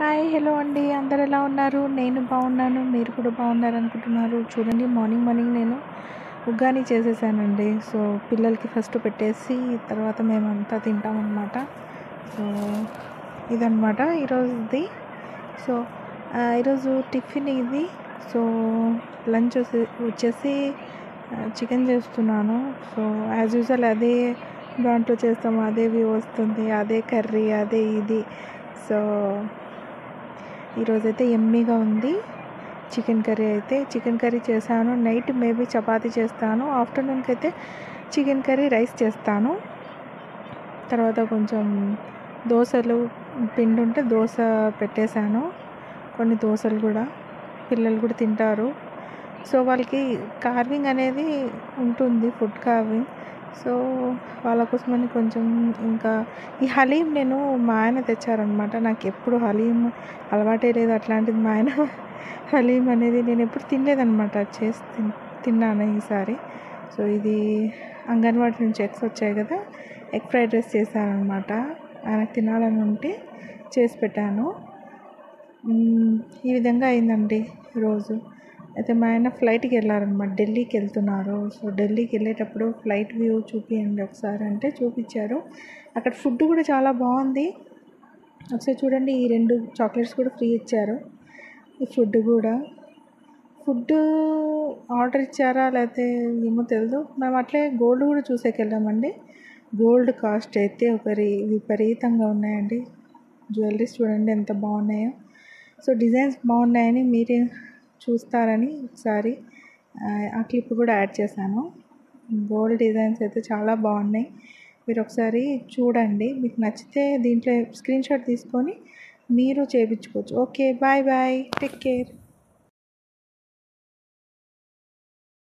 Hi hello అండి. అందరు ఎలా ఉన్నారు? నేను బాగున్నాను. మీరు కూడా బాగున్నారు అనుకుంటున్నారు చూడండి మార్నింగ్ మార్నింగ్ నేను ఉగ్గాని చేసేసానండి. సో పిల్లలకి ఫస్ట్ పెట్టేసి తర్వాత మేమంతా తింటామన్నమాట. సో ఇదనమాట ఈరోజుది. సో ఈరోజు టిఫిన్ ఇది. సో లంచ్ వచ్చే- వచ్చేసి చికెన్ చేస్తున్నాను. సో యాజ్ యూజువల్ అదే దాంట్లో చేస్తాము. అదే వ్యూ వస్తుంది అదే కర్రీ అదే ఇది. సో ఈరోజైతే ఎమ్మీగా ఉంది. చికెన్ కర్రీ అయితే చికెన్ కర్రీ చేశాను. నైట్ మేబీ చపాతీ చేస్తాను. ఆఫ్టర్నూన్కి అయితే చికెన్ కర్రీ రైస్ చేస్తాను. తర్వాత కొంచెం దోశలు పిండి ఉంటే దోశ పెట్టేశాను. కొన్ని దోశలు కూడా పిల్లలు కూడా తింటారు. సో వాళ్ళకి కార్వింగ్ అనేది ఉంటుంది ఫుడ్ కార్వింగ్ సో వాళ్ళ కోసమని కొంచెం ఇంకా ఈ హలీం నేను మా ఆయన తెచ్చారనమాట నాకు ఎప్పుడు హలీం అలవాటే లేదు. అట్లాంటిది మా ఆయన హలీం అనేది నేను ఎప్పుడు తినలేదనమాట చేసి తిన్నాను ఈసారి. సో ఇది అంగన్వాడి నుంచి ఎగ్స్ వచ్చాయి కదా ఎగ్ ఫ్రైడ్ రైస్ చేశారనమాట ఆయనకు తినాలని ఉంటే చేసి పెట్టాను. ఈ విధంగా అయిందండి రోజు. అయితే మా ఆయన ఫ్లైట్కి వెళ్ళారనమాట ఢిల్లీకి వెళ్తున్నారు. సో ఢిల్లీకి వెళ్ళేటప్పుడు ఫ్లైట్ వ్యూ చూపియండి ఒకసారి అంటే చూపించారు. అక్కడ ఫుడ్ కూడా చాలా బాగుంది. ఒకసారి చూడండి ఈ రెండు చాక్లెట్స్ కూడా ఫ్రీ ఇచ్చారు. ఈ ఫుడ్ కూడా. ఫుడ్ ఆర్డర్ ఇచ్చారా లేకపోతే ఏమో తెలియదు మేము అట్లే గోల్డ్ కూడా చూసేకి వెళ్ళామండి. గోల్డ్ కాస్ట్ అయితే ఒకరి విపరీతంగా ఉన్నాయండి. జ్యువెలరీస్ చూడండి ఎంత బాగున్నాయో. సో డిజైన్స్ బాగున్నాయని మీరే చూస్తారని ఒకసారి ఆ, క్లిప్ కూడా యాడ్ చేశాను. గోల్డ్ డిజైన్స్ అయితే చాలా బాగున్నాయి. మీరు ఒకసారి చూడండి. మీకు నచ్చితే దీంట్లో స్క్రీన్ షాట్ తీసుకొని మీరు చేయించుకోవచ్చు okay bye bye. Take care.